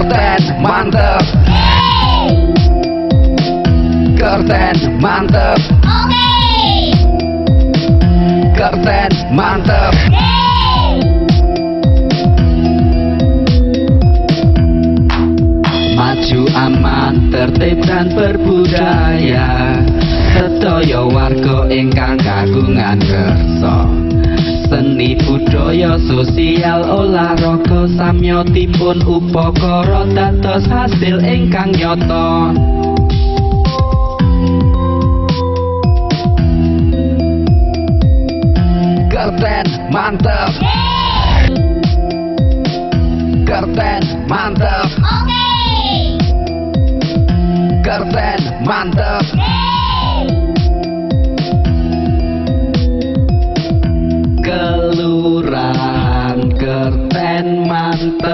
Kerten mantep. Kerten mantep. Kerten mantep. Maju aman tertib dan berbudaya. Setoyo warga ingkang kagungan kersa. Seni budaya sosial olahraga samyotipun upakara dados hasil ingkang nyata Kerten mantep. Kerten mantep Oke. Kerten mantep. มันต